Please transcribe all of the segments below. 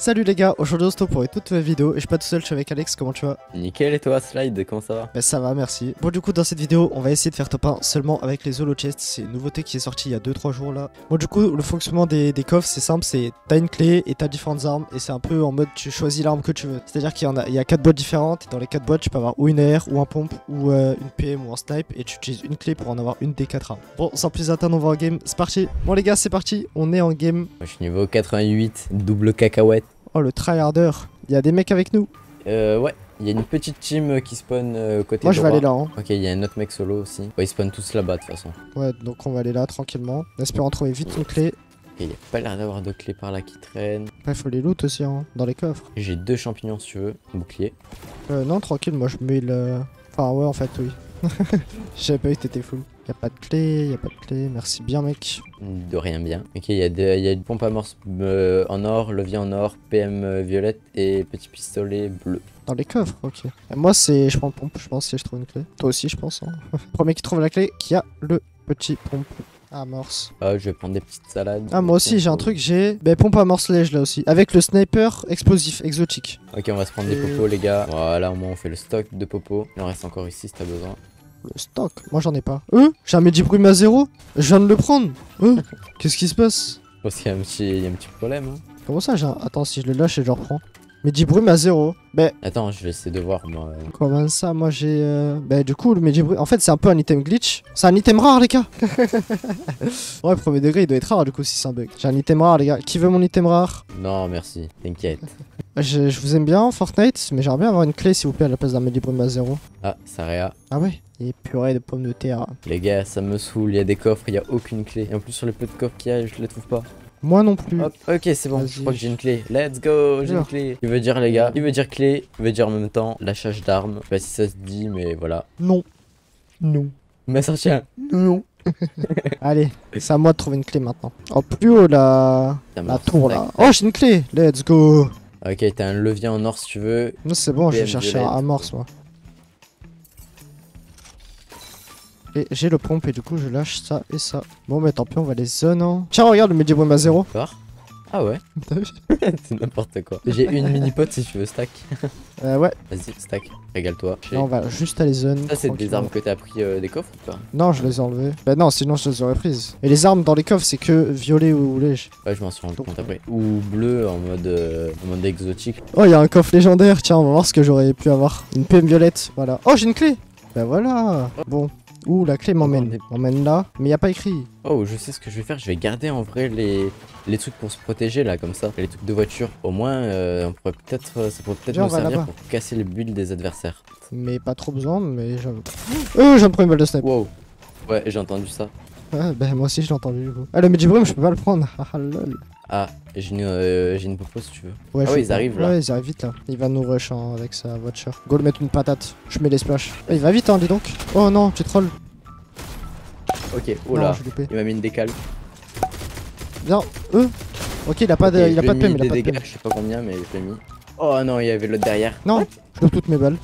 Salut les gars, aujourd'hui on se retrouve pour une toute nouvelle vidéo et je suis pas tout seul, je suis avec Alex, comment tu vas? Nickel et toi Slide, comment ça va? Bah ça va, merci. Bon du coup dans cette vidéo on va essayer de faire top 1 seulement avec les holo chests, c'est une nouveauté qui est sortie il y a 2-3 jours là. Bon du coup le fonctionnement des, des coffres c'est simple, c'est t'as une clé et t'as différentes armes et c'est un peu en mode tu choisis l'arme que tu veux. C'est à dire qu'il y en a, il y a 4 boîtes différentes et dans les 4 boîtes tu peux avoir ou une AR ou un pompe ou euh, une PM ou un snipe et tu utilises une clé pour en avoir une des 4 armes. Bon sans plus attendre on va en game, c'est parti. Bon les gars c'est parti, on est en game. Moi je suis niveau 88, double cacahuète. Oh le tryharder, il y a des mecs avec nous. Euh ouais, il y a une petite team qui spawn euh, côté Moi je vais aller là hein. Ok, il y a un autre mec solo aussi. Ouais, ils spawnent tous là-bas de toute façon. Ouais, donc on va aller là tranquillement. En espérant trouver vite une clé. Ok, il y a pas l'air d'avoir de clé par là qui traîne. Après, faut les loot aussi, hein, dans les coffres. J'ai deux champignons si tu veux, bouclier. Euh, non, tranquille, moi je mets le. Enfin, ouais, en fait, oui. J'avais pas eu que t'étais full. Y a pas de clé, y a pas de clé. Merci bien, mec. De rien bien. Ok, y, a il y a une pompe à morse euh, en or, levier en or, PM euh, violette et petit pistolet bleu. Dans les coffres, ok. Euh, Moi, c'est. Je prends le pompe, je pense, si je trouve une clé. Toi aussi, je pense. Hein. Premier qui trouve la clé, qui a le petit pompe à amorce. Ah, je vais prendre des petites salades. Ah, moi aussi, j'ai un truc, j'ai. Ben, pompe à amorce lège là aussi. Avec le sniper explosif, exotique. Ok, on va se prendre des popos les gars. Voilà, au moins on fait le stock de popos. Il en reste encore ici si t'as besoin. Le stock, moi j'en ai pas. Euh J'ai un Medibrume à zéro Je viens de le prendre Euh Qu'est-ce qui se passe pense qu'il y a un petit, il y a un petit problème. hein. Comment ça j'ai un... Attends, si je le lâche et je le reprends. Medibrume à zéro. Ben, Attends, je vais essayer de voir moi. comment ça Moi j'ai. Euh... Ben, du coup, le Medibrume. En fait, c'est un peu un item glitch. C'est un item rare, les gars Ouais, premier degré, il doit être rare du coup si c'est un bug. J'ai un item rare, les gars. Qui veut mon item rare? Non, merci, t'inquiète. je, je vous aime bien, Fortnite, mais j'aimerais bien avoir une clé s'il vous plaît à la place d'un Medibrume à zéro. Ah, Saria. Ah ouais Et purée de pommes de terre. Les gars, ça me saoule, il y a des coffres, il y a aucune clé. Et en plus, sur le peu de coffres qu'il y a, je les trouve pas. Moi non plus. Hop, ok, c'est bon, je crois que j'ai une clé. Let's go, j'ai une clé. Il veut dire, les gars, il veut dire clé, il veut dire en même temps lâchage d'armes. Je sais pas si ça se dit, mais voilà. Non. Non. Il m'a sorti un. Non. Allez, c'est à moi de trouver une clé maintenant. Oh, plus haut la, Ça la tour là. Oh, j'ai une clé. Let's go. Ok, t'as un levier en or si tu veux. Non, c'est bon, je vais chercher un violette. amorce moi. Et j'ai le pompe et du coup je lâche ça et ça. Bon, mais tant pis, on va les zone. Hein. Tiens, regarde le Medibrum à zéro. D'accord. Ah ouais, c'est n'importe quoi. J'ai une mini pote si tu veux stack. Euh, ouais, Vas-y, stack, régale-toi. on va juste aller zone. Ça, c'est des armes que t'as pris euh, des coffres ou pas? Non, je les ai enlevées. Bah non, sinon je les aurais prises. Et les armes dans les coffres, c'est que violet ou léger. Ouais, je m'en suis rendu compte après. Ou bleu en mode, euh, en mode exotique. Oh, il y a un coffre légendaire. Tiens, on va voir ce que j'aurais pu avoir. Une PM violette, voilà. Oh, j'ai une clé. Bah voilà. Bon. Ouh, la clé m'emmène. M'emmène là. Mais y a pas écrit. Oh, je sais ce que je vais faire. Je vais garder en vrai les, les trucs pour se protéger là, comme ça. Les trucs de voiture. Au moins, euh, on pourrait peut-être, euh, ça pourrait peut-être nous servir pour casser les builds des adversaires. Mais pas trop besoin, mais j'avoue. Oh, j'ai un premier balle de snipe. Wow. Ouais, j'ai entendu ça. Ah, bah moi aussi je l'ai entendu du coup. Ah, le Medibrum, je peux pas le prendre. Ah, lol. Ah, j'ai une, euh, une si tu veux. Ouais, Ah ouais, ils arrivent, là. Ouais, ils arrivent vite là. Il va nous rush hein, avec sa voiture. Go le mettre une patate. Je mets les splash. Ah, il va vite, hein, dis donc. Oh non, tu troll. Ok, oh là. Il m'a mis une décale. Bien, eux. Ok, il a pas de, Ok, il a pas de PM, il a des pas de dégâts, PM. je sais pas combien, mais je l'ai mis. Oh non, il y avait l'autre derrière. Non, je loupe toutes mes balles.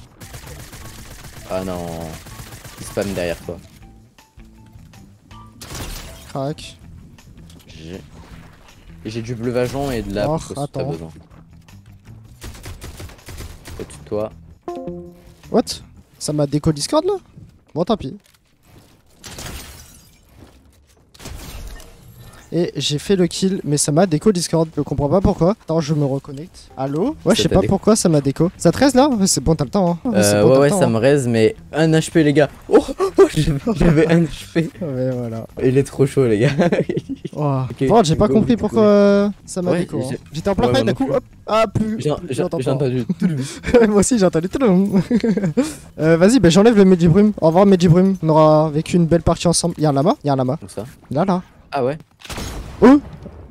Ah non. Il spam derrière toi. Crac. J'ai et j'ai du bleu vajon et de la Oh, popo si t'as besoin. Au-dessus de toi. What? Ça m'a déco Discord là? Bon, tant pis. Et j'ai fait le kill, mais ça m'a déco Discord. Je comprends pas pourquoi. Attends, je me reconnecte. Allô Ouais, je sais pas déco. pourquoi ça m'a déco. Ça te reste là C'est bon, t'as le temps. Hein. Euh, bon, ouais, ouais, temps, ça hein. me raise, mais un HP, les gars. Oh, oh, j'avais j'avais un HP. Ouais, voilà. Il est trop chaud, les gars. Oh. Ok, Bon, j'ai pas compris pourquoi euh, ça m'a Ouais, déco. hein. J'étais en plein Ouais, fight d'un coup, hop. Ah, plus. J'ai entendu. Moi aussi, j'ai entendu tout le monde. euh, Vas-y, bah, j'enlève le Medibrume. Au revoir, Medibrume. On aura vécu une belle partie ensemble. Y'a un lama? Y'a un lama? Où ça? Là, là. Ah ouais Oh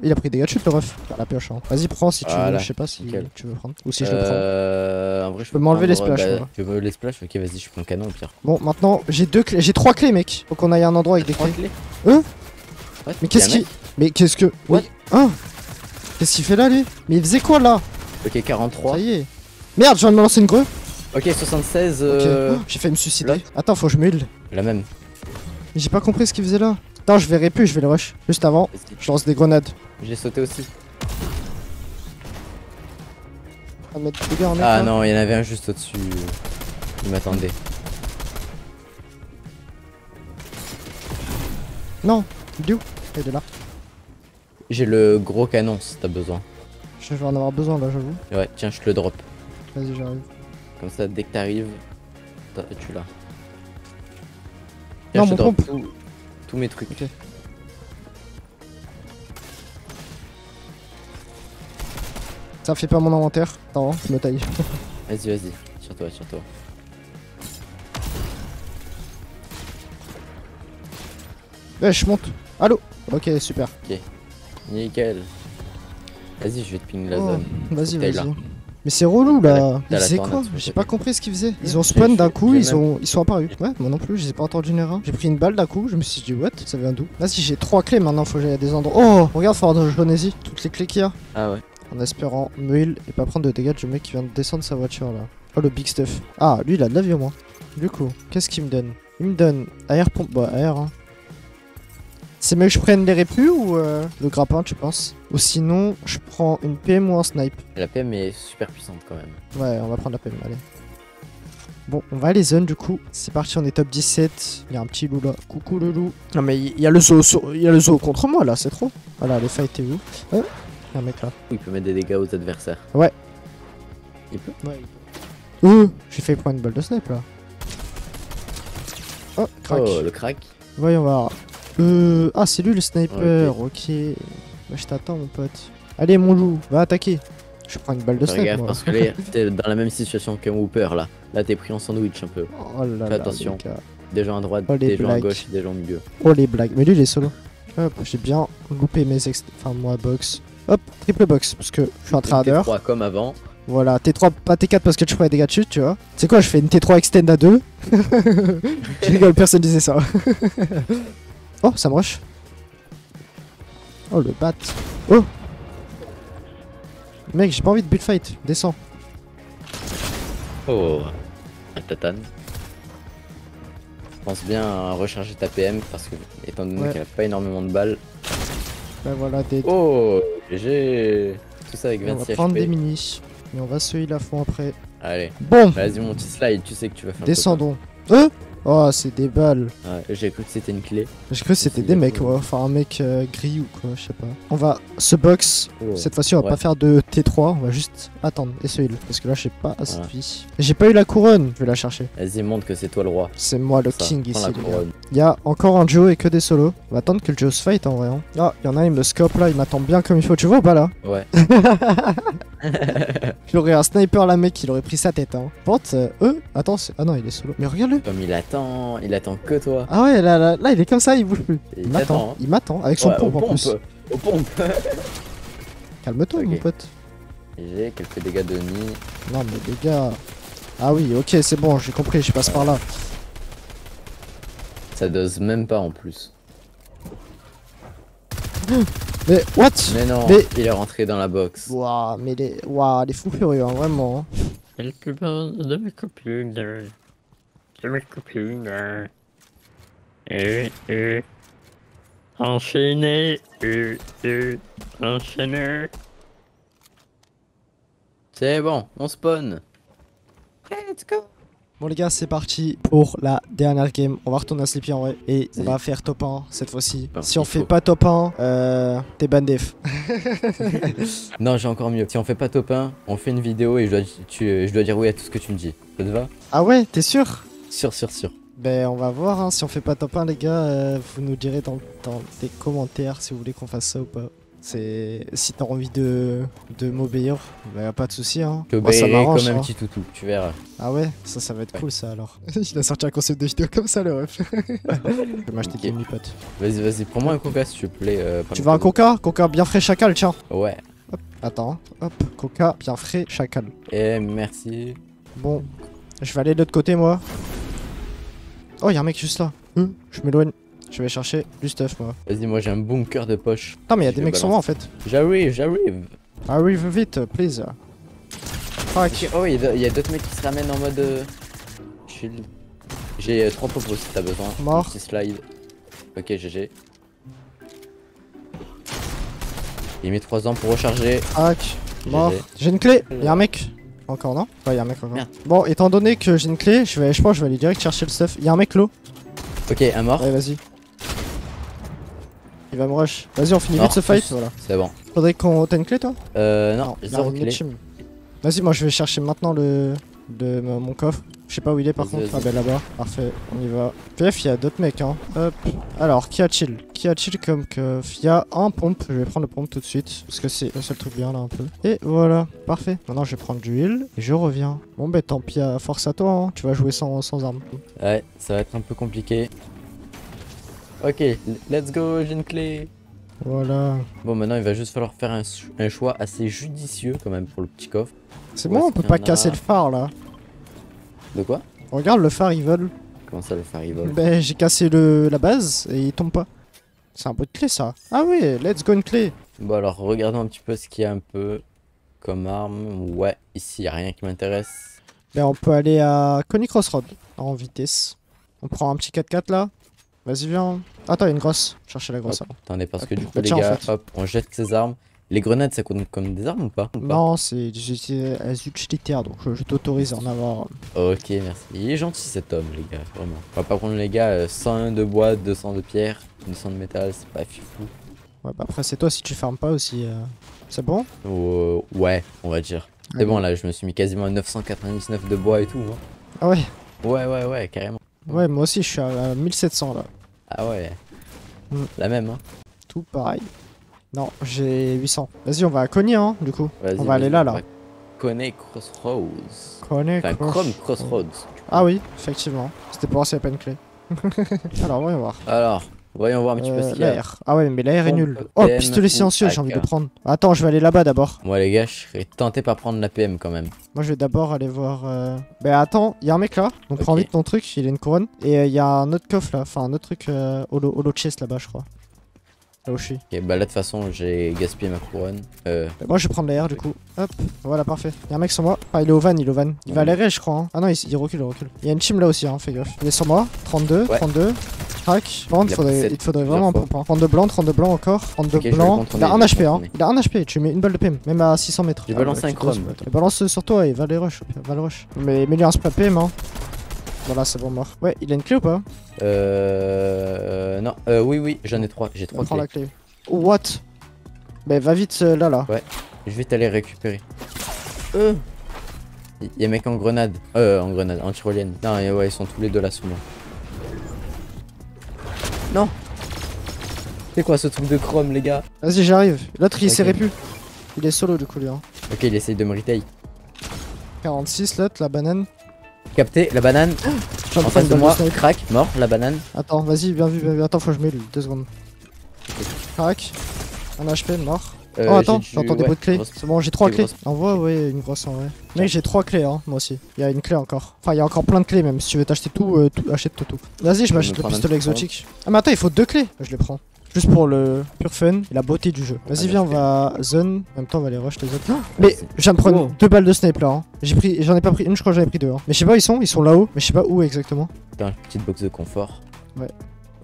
Il a pris des gars de chute, le ref. Par la pioche. hein. Vas-y, prends si tu veux. Je sais pas si nickel. tu veux prendre. Ou si je le prends. Euh, en vrai, je peux m'enlever les splashs, bah. Tu veux les splash Ok, vas-y, je prends le canon au pire. Bon, maintenant, j'ai deux clés. J'ai trois clés, mec. Faut qu'on aille à un endroit avec des Trois clés. clés Hein What? Mais qu'est-ce qu'il. Mais qu'est-ce que. What? Hein Qu'est-ce qu'il fait là, lui? Mais il faisait quoi là? Ok, 43. Ça y est. Merde, je viens de me lancer une greu. Ok, 76. Ok. Euh... Oh, j'ai failli me suicider. Attends, faut que je me heal. La même. J'ai pas compris ce qu'il faisait là. Attends, je verrai plus, je vais le rush. Juste avant, je lance des grenades. J'ai sauté aussi. En. Ah là. non, il y en avait un juste au-dessus. Il m'attendait. Non, il est où Il est là. J'ai le gros canon si t'as besoin. Je vais en avoir besoin là, j'avoue. Ouais, tiens, je te le drop. Vas-y, j'arrive. Comme ça, dès que t'arrives, tu l'as. Non, Tiens, je mon te drop pompe. Tous mes trucs. Ok. Ça fait pas mon inventaire. Attends, je me taille. Vas-y, vas-y. Sur toi, sur toi. Ouais, je monte. Allô? Ok, super. Nickel. Vas-y, je vais te ping la Oh, zone. Vas-y, vas-y. Là. Mais c'est relou là. Ils faisaient quoi J'ai pas compris ce qu'ils faisaient. Ils ont spawn d'un coup, ils ont ils sont apparus. Ouais, moi non plus, je les ai pas entendus ni rien. J'ai pris une balle d'un coup, je me suis dit what? Ça vient d'où? Vas-y, j'ai trois clés maintenant, faut que j'aille à des endroits. Oh Regarde, faut avoir de y toutes les clés qu'il y a. Ah ouais. En espérant me heal et pas prendre de dégâts du mec qui vient de descendre sa voiture là. Oh le big stuff. Ah, lui il a de la vie au moins. Du coup, qu'est-ce qu'il me donne? Il me donne air pompe. Bah, air hein. C'est mieux que je prenne les répus ou euh, le grappin, tu penses Ou sinon, je prends une PM ou un snipe. La PM est super puissante quand même. Ouais, on va prendre la PM, allez. Bon, on va aller zone du coup. C'est parti, on est top 17. Il y a un petit loup là. Coucou le loup. Non mais il y a le zoo, il y a le zoo contre moi là, c'est trop. Voilà, les fights est où Hein Il y a un mec là. Il peut mettre des dégâts aux adversaires. Ouais. Il peut Ouais. Oh, j'ai fait prendre une balle de snipe là. Oh, crac. Oh, le crack. Voyons voir. Euh, ah, c'est lui le sniper. Ok. Bah, je t'attends mon pote. Allez mon loup, va attaquer. Je prends une balle de Fais snipe gaffe moi. parce que là, t'es dans la même situation qu'un Whooper là. Là, t'es pris en sandwich un peu. Oh là Fais là, attention. gars. Des gens à droite, Oh, des gens à gauche, des gens au milieu. Oh les blagues, mais lui il est solo. Hop, j'ai bien loupé mes ex... Enfin moi box. Hop, triple box, parce que je suis un trader. T3 comme avant. Voilà, T3, pas T4 parce que tu prends les dégâts dessus, tu vois. C'est quoi, je fais une T3 extend à 2 Je rigole, personne disait ça. oh, ça me rush. Oh le bat. Oh Mec, j'ai pas envie de build fight, descends. Oh, un tatane. Pense bien à recharger ta PM parce que, étant donné Ouais. qu'elle a pas énormément de balles. Bah voilà, des... Oh, GG. Tout ça avec on va 26 prendre des minis. Et on va se heal à fond après. Allez, Bon, vas-y mon petit slide, tu sais que tu vas faire descendons. Euh Oh, c'est des balles. Ouais, J'ai cru que c'était une clé. J'ai cru que c'était des mecs, ouais. Enfin, un mec euh, gris ou quoi, je sais pas. On va se box. Oh. Cette fois-ci, on va Ouais. pas faire de T3. On va juste attendre et se heal. Parce que là, j'ai pas assez de vie. J'ai pas eu la couronne. Je vais la chercher. Vas-y, montre que c'est toi le roi. C'est moi le Ça, king ici, les gars. Il y a encore un duo et que des solos. On va attendre que le duo se fight en vrai. hein. Ah, il y en a, il me scope là. Il m'attend bien comme il faut. Tu vois ou pas là? Ouais. J'aurais un sniper là, mec. Il aurait pris sa tête. Hein. Par contre, euh, eux, attends. c'est- Ah non, il est solo. Mais regarde-le. Comme il attend, il attend que toi. Ah ouais, là, là, là, il est comme ça. Il bouge plus. Il il m'attend. t'attend, hein. Il m'attend. Avec son Ouais, pompe aux en plus. pompes. Aux pompes. Calme-toi, Ok. mon pote. J'ai quelques dégâts de nid. Non mais les gars. Ah oui, ok, c'est bon, j'ai compris, je passe par là. Ça dose même pas en plus. Mais what? Mais non, Mais- il est rentré dans la box. Waouh, mais les, waouh, les fous furieux, hein, vraiment. hein. Quelque part de mes copines, de mes copines. Et, et, enchaîner, et, et, enchaîner. C'est bon, on spawn. Let's go. Bon les gars, c'est parti pour la dernière game. On va retourner à Sleepy en vrai et on va faire top 1 cette fois-ci. Si on fait faut. pas top 1, euh, t'es ban def. Non, j'ai encore mieux. Si on fait pas top 1, on fait une vidéo et je dois, tu- je dois dire oui à tout ce que tu me dis. Ça te va? Ah ouais, t'es sûr? Sûr, sûr, sûr. Ben on va voir, hein. si on fait pas top 1 les gars, euh, vous nous direz dans, dans les commentaires si vous voulez qu'on fasse ça ou pas. C'est si t'as envie de, de m'obéir, bah pas de souci hein. Moi, ça t'obéirai m'arrange. comme un hein. petit toutou, tu verras. Ah ouais, ça ça va être Ouais. cool ça alors. Il a sorti un concept de vidéo comme ça le ref. Je vais m'acheter Ok. des mini-potes. Vas-y, vas-y, prends-moi un coca s'il te plaît. euh, Tu veux un coca Coca? Bien frais chacal, tiens. Ouais. Attends, hop, coca bien frais chacal. Et merci. Bon, je vais aller de l'autre côté moi. Oh, y a un mec juste là. Hum, je m'éloigne. Je vais chercher du stuff moi. Vas-y, moi j'ai un bunker de poche. Putain, mais y a Je des mecs sur moi en fait. J'arrive, j'arrive. Arrive vite, please. Fuck. Oh, il y a il y a d'autres mecs qui se ramènent en mode euh, shield. J'ai euh, trois popos si t'as besoin. Mort. Petit slide. Ok, GG. Il met 3 ans pour recharger. Fuck. Mort. J'ai une clé. Y a un mec. Encore non? Ouais, y'a un mec encore. Merde. Bon, étant donné que j'ai une clé, je vais, je pense que je vais aller direct chercher le stuff. Y'a un mec low. Ok, un mort. Ouais, vas-y. Il va me rush. Vas-y, on finit vite ce fight. Voilà. C'est bon. Faudrait qu'on. T'as une clé toi Euh, non, il a zéro clé. team. Vas-y, moi je vais chercher maintenant le. de mon coffre. Je sais pas où il est par contre. Ah ben là-bas. Parfait, on y va. PF, il y a d'autres mecs hein. Hop. Alors, qui a chill Qui a chill comme coffre? Il y a un pompe. Je vais prendre le pompe tout de suite. Parce que c'est le seul truc bien là un peu. Et voilà. Parfait. Maintenant, je vais prendre du heal. Et je reviens. Bon, ben tant pis, à force à toi. Hein. Tu vas jouer sans, sans arme. Ouais, ça va être un peu compliqué. Ok, let's go, j'ai une clé. Voilà. Bon, maintenant il va juste falloir faire un, ch- un choix assez judicieux quand même pour le petit coffre. C'est bon, on peut pas a casser le phare là. De quoi? Regarde le phare, il vole. Comment ça le faire il vole Ben, j'ai cassé le, la base et il tombe pas. C'est un bout de clé ça. Ah oui, let's go une clé. Bon alors regardons un petit peu ce qu'il y a un peu comme arme. Ouais, ici y a rien qui m'intéresse. Ben, on peut aller à Coney Crossroad en vitesse. On prend un petit 4x4 là. Vas-y, viens. Attends, il y a une grosse. Chercher la grosse. Hop, avant. Attendez, parce que du coup bah les en gars, fait. hop, on jette ses armes. Les grenades ça compte comme des armes ou pas, Ou pas Non, c'est des uti- des utilitaires donc je, je t'autorise à en avoir. Ok, merci. Il est gentil cet homme, les gars, vraiment. On va pas prendre les gars, euh, 101 de bois, 200 de pierre, 200 de métal, c'est pas fifou. Ouais, bah après, c'est toi si tu fermes pas aussi. euh, C'est bon? Euh, ouais, on va dire. C'est bon là, je me suis mis quasiment à 999 de bois et tout. hein. Ah ouais? Ouais, ouais, ouais, carrément. Ouais, moi aussi je suis à 1700 là. Ah ouais. Mm. La même, hein. Tout pareil. Non, j'ai 800. Vas-y, on va à Coney hein, du coup. On va aller là, là. Connais Crossroads. Coney Enfin, Cross- Chrome Crossroads. Ah oui, effectivement. C'était pour voir s'il y a pas une clé. Alors, voyons voir. Alors, voyons voir un petit peu ce Euh, qu'il y a. l'air. Ah ouais, mais l'air est nul. Oh, pistolet silencieux, j'ai envie de prendre. Attends, je vais aller là-bas d'abord. Moi, les gars, je serais tenté par prendre la PM quand même. Moi, je vais d'abord aller voir. Euh... Bah, attends, il y a un mec là. Donc, prends vite ton truc, il a une couronne. Et euh, il y a un autre coffre là. Enfin, un autre truc euh, holo chest là-bas, je crois. Là où je suis. Ok, bah là, de toute façon, j'ai gaspillé ma couronne. Euh, Bah, moi, je vais prendre l'air du coup. Hop, voilà, parfait. Il y a un mec sur moi. Ah, il est au van, il est au van. Il va à l'arrêt, je crois. hein. Ah non, il, il recule, il recule. Il y a une team là aussi, hein, fais gaffe. Il est sur moi. 32, Ouais. 32. Crack. Par contre, Il a faudrait- il te faudrait vraiment un pompe. Hein. 32 blanc, 32 blanc encore. 32 Ok, je vais le blanc. Il a un je vais le HP, hein. Il a un HP. Tu mets une balle de PM, même à 600 mètres. J'ai Ah, balancé bah, un tu poses, chrome. bah, Balance sur toi et va les rush. Va le rush. Mais mets-lui un spray PM, hein. Voilà, c'est bon, mort. Ouais, il a une clé ou pas? Euh, non, euh, oui, oui, j'en ai trois. J'ai trois Prends clés. la clé. Oh, what? Bah, va vite euh, là, là. Je vais t'aller récupérer. Euh. Il y a un mec en grenade. Euh, en grenade, en tyrolienne. Non, et ouais, ils sont tous les deux là sur moi. Non C'est quoi ce truc de chrome, les gars? Vas-y, j'arrive. L'autre, il Ok. s'est répu. Il est solo du coup, lui. Hein. Ok, il essaye de me retail. 46, l'autre, la banane. Capté, la banane. Je En face de moi, crack, mort, la banane. Attends, vas-y, bien vu, bien vu. Attends, faut que je mets deux secondes. Crac. Un HP, mort. Euh, oh, attends, du- j'entends des ouais, bruits de clés. grosse- C'est bon, j'ai trois clés. grosses. En vrai, ouais, une grosse en vrai. Mec, j'ai trois clés, hein, moi aussi. Il y a une clé encore. Enfin, il y a encore plein de clés, même. Si tu veux t'acheter tout, euh, tout achète tout, tout. Vas-y, je m'achète le pistolet exotique. Ah, mais attends, il faut deux clés. Je les prends. Juste pour le pur fun et la beauté du jeu. Vas-y, viens, on va zone. En même temps, on va les rush les autres. Mais je viens de prendre Wow. deux balles de snipe là. hein. J'ai pris, j'en ai pas pris une, je crois que j'en ai pris deux. hein. Mais je sais pas où ils sont, ils sont là-haut, mais je sais pas où exactement. Dans une petite box de confort.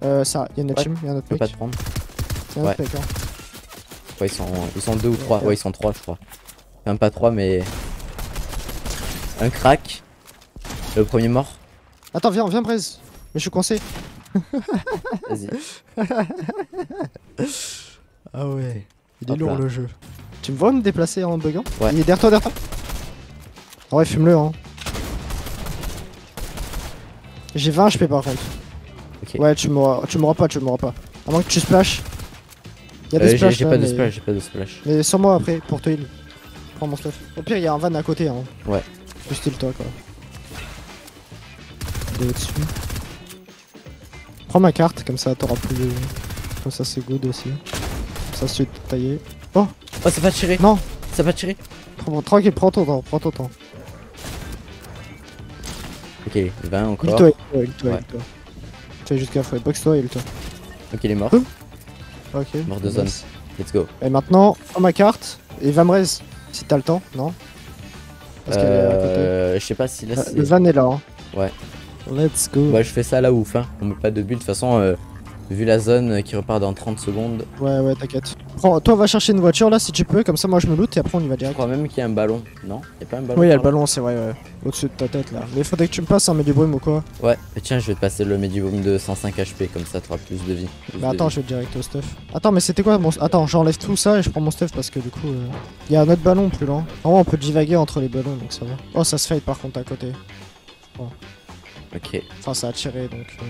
Euh, ça, il y a une autre Ouais, team, il y a un autre Je peux mec. pas te prendre. Autre mec, hein. Ouais, ils sont, ils sont deux ou trois. Ouais. Ouais, ils sont trois, je crois. Même pas trois, mais. Un crack. Le premier mort. Attends, viens, viens, Braise. Mais je suis coincé. Vas-y. Ah ouais. Il est Hop lourd là. le jeu. Tu me vois me déplacer en buguant Ouais. Il est derrière toi, derrière toi. Ouais, fume-le, hein. J'ai 20 HP par contre. Ok. Ouais, tu m'auras tu m'auras pas, tu m'auras pas. À moins que tu splash. Il y a Euh, des j'ai splash j'ai pas de mais... splash, j'ai pas de splash. Mais sur moi après, pour te heal. Prends mon stuff. Au pire, il y a un van à côté, hein. Ouais. Juste heal toi, quoi. Il est au-dessus. Prends ma carte, comme ça t'auras plus de... Comme ça c'est good aussi. Comme ça c'est taillé. Oh, ça va tirer Non Ça va tirer Prends- Tranquille, prends ton temps, prends ton temps. Ok, 20 encore. Heal-toi, heal-toi, heal-toi, Ouais. heal-toi. Fais juste gaffe, ouais. Box-toi, heal-toi. Ok, il est mort. Ok. Mort de zone. Let's go. Et maintenant, prends ma carte et va me raise. Si t'as le temps, non? Parce qu'elle est à côté. Euh, je sais pas si là Ah, Le van est là. Hein. Ouais. Let's go. Ouais, je fais ça à la ouf, hein. On met pas de bulle. De toute façon, euh, Vu la zone qui repart dans 30 secondes, Ouais, ouais, t'inquiète. Toi, va chercher une voiture là si tu peux, comme ça moi je me loot et après on y va je direct. crois même qu'il y a un ballon. Non? Y a pas un ballon Oui, il y a le là ballon, c'est vrai, ouais. Au-dessus de ta tête là. Mais faudrait que tu me passes un Medium ou quoi? Ouais, mais tiens, je vais te passer le medium de 105 HP, comme ça t'auras plus de vie. Plus Mais de attends, vie. je vais direct au stuff. Attends, mais c'était quoi? Mon. Attends, j'enlève tout ça et je prends mon stuff parce que du coup. euh, Il y a un autre ballon plus loin. Vraiment, on peut divaguer entre les ballons donc ça va. Oh, ça se fight par contre à côté. Ok. Enfin, ça a tiré donc. euh,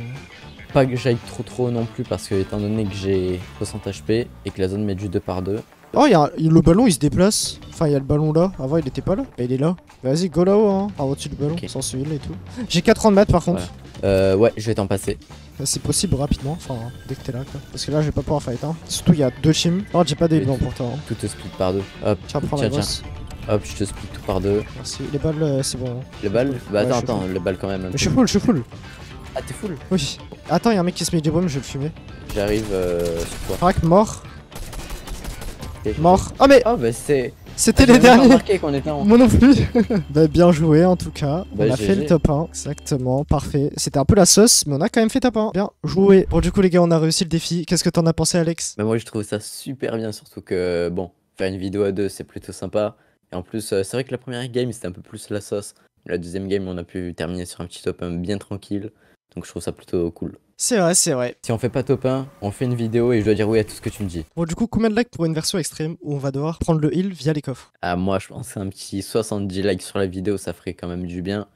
Pas que j'aille trop trop non plus, parce que étant donné que j'ai 60 HP et que la zone met du 2 par 2 Oh, il y a le ballon il se déplace. Enfin, il y a le ballon là. Avant, il était pas là. Bah, il est là. Vas-y, go là-haut, hein. Enfin, au-dessus du ballon, Ok. sans et tout. J'ai 4 mètres par contre. Euh, ouais, je vais t'en passer. Bah, C'est possible rapidement. Enfin, dès que t'es là quoi. Parce que là, je vais pas pouvoir fight, hein. Surtout, il y a deux teams. Oh, j'ai pas d'éléments pour toi. hein. Tout te split par deux. Hop, Tiens, prends tiens, la tiens. Hop, je te split tout par deux. Merci. Les balles, euh, c'est bon. Les balles Bah attends, attends, les balles quand même. Mais je suis full, je suis full. Ah, t'es full Oui. Attends, il y a un mec qui se met des bombes, je vais le fumer. J'arrive euh, sur toi. Crac, mort. Mort. Oh, mais Oh, bah c'est. c'était Ah, les derniers. qu'on était en. Moi non plus. bah, bien joué en tout cas. Bah, on a fait le top 1. Exactement, parfait. C'était un peu la sauce, mais on a quand même fait top 1. Bien joué. Bon, du coup, les gars, on a réussi le défi. Qu'est-ce que t'en as pensé, Alex? Bah moi je trouve ça super bien, surtout que bon, faire une vidéo à deux c'est plutôt sympa. Et en plus, euh, c'est vrai que la première game c'était un peu plus la sauce. La deuxième game on a pu terminer sur un petit top 1 bien tranquille. Donc je trouve ça plutôt cool. C'est vrai, c'est vrai. Si on fait pas top 1, on fait une vidéo et je dois dire oui à tout ce que tu me dis. Bon, du coup, combien de likes pour une version extrême où on va devoir prendre le heal via les coffres? Ah moi je pense qu'un petit 70 likes sur la vidéo ça ferait quand même du bien.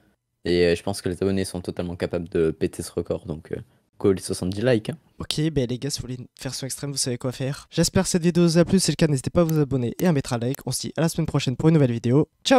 Et euh, je pense que les abonnés sont totalement capables de péter ce record. Donc euh, go les 70 likes. hein. Ok, ben les gars, si vous voulez une version extrême, vous savez quoi faire. J'espère que cette vidéo vous a plu. Si c'est le cas, n'hésitez pas à vous abonner et à mettre un like. On se dit à la semaine prochaine pour une nouvelle vidéo. Ciao